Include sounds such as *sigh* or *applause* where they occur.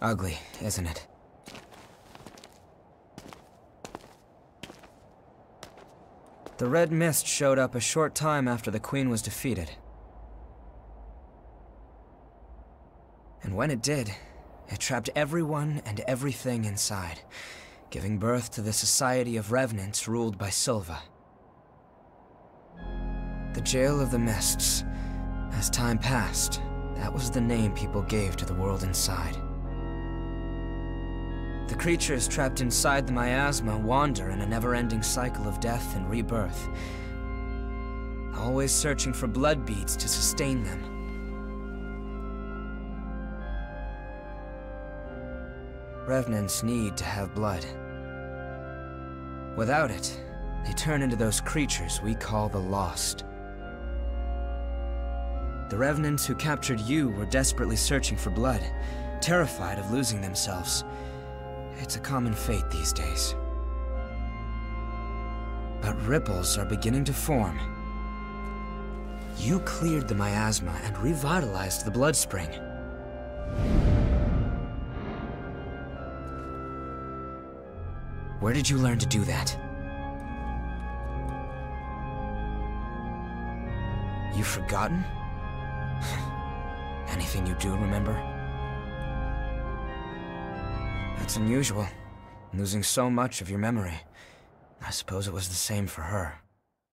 Ugly, isn't it? The Red Mist showed up a short time after the Queen was defeated. And when it did, it trapped everyone and everything inside, giving birth to the Society of Revenants ruled by Silva. The Jail of the Mists. As time passed, that was the name people gave to the world inside. The creatures trapped inside the miasma wander in a never-ending cycle of death and rebirth, always searching for blood beads to sustain them. Revenants need to have blood. Without it, they turn into those creatures we call the Lost. The Revenants who captured you were desperately searching for blood, terrified of losing themselves. It's a common fate these days. But ripples are beginning to form. You cleared the miasma and revitalized the blood spring. Where did you learn to do that? You've forgotten? *laughs* Anything you do remember? That's unusual, losing so much of your memory. I suppose it was the same for her.